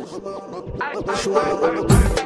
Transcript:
I, I, I,